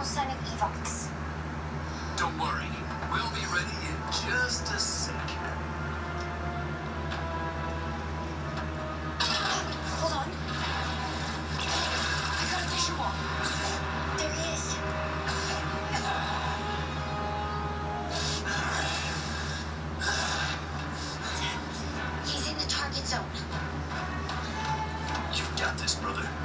Evox. Don't worry. We'll be ready in just a sec. Hold on. I got a visual. There he is. He's in the target zone. You've got this, brother.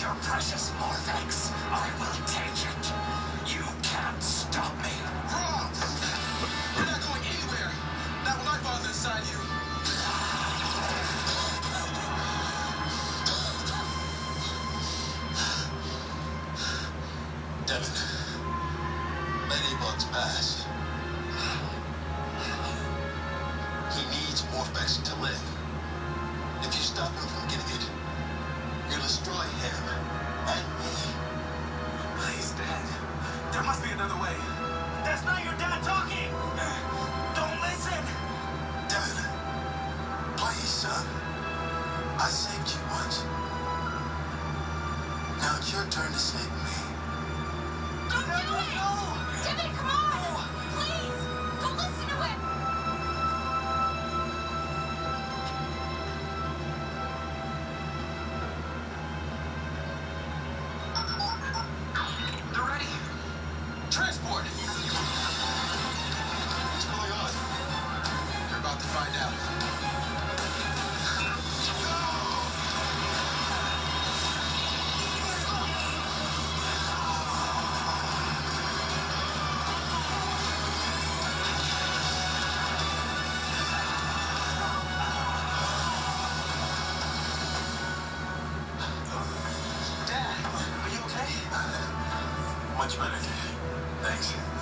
Your precious Morph X, I will take it. You can't stop me. Wrong! You're not going anywhere! Not when my father's inside you! Devon, many months pass. He needs Morph X to live. If you stop him him and me. He's dead. There must be another way. That's not your dad talking! Don't listen! Devon, please, son. I saved you once. Now it's your turn to save me. Transport! What's going on? You're about to find out. Dad, are you okay? Much better, Thanks.